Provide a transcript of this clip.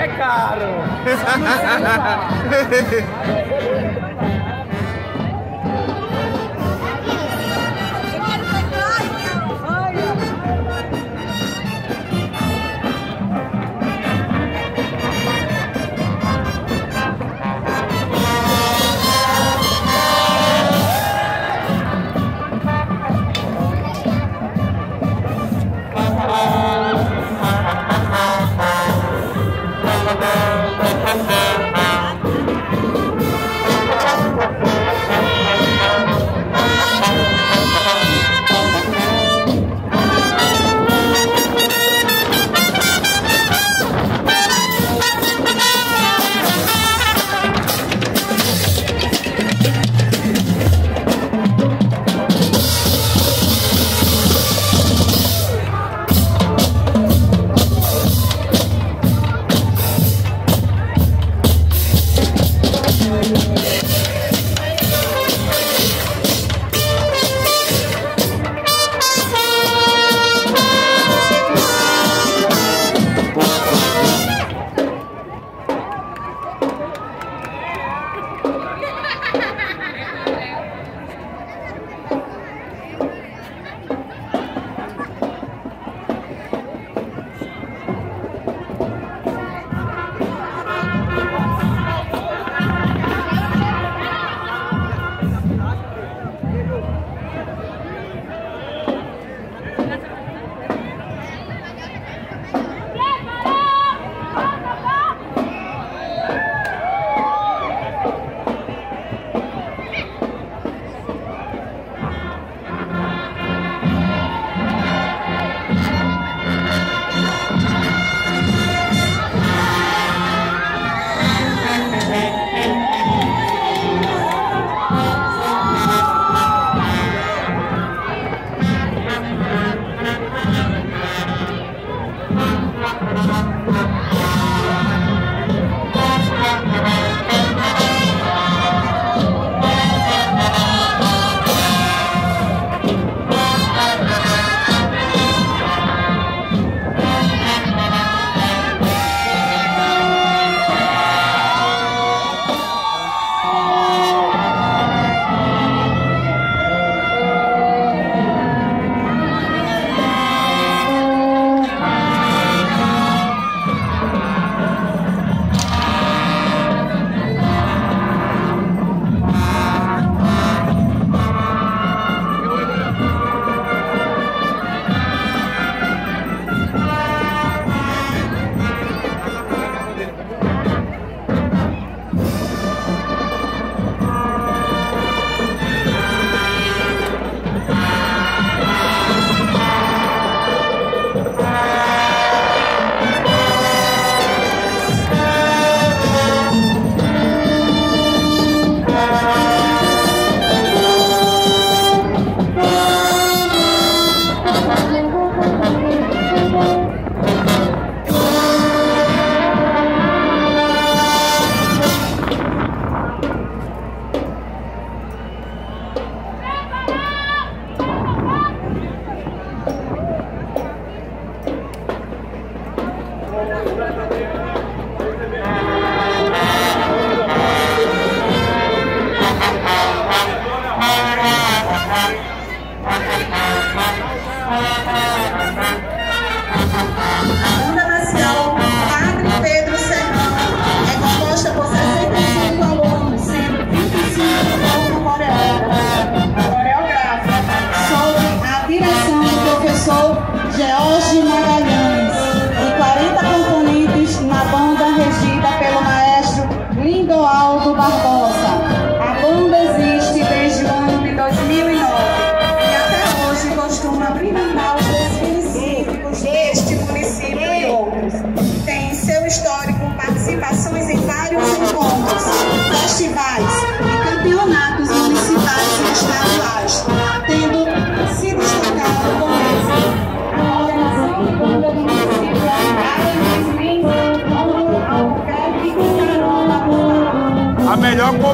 é caro. Thank you. èèyàn kó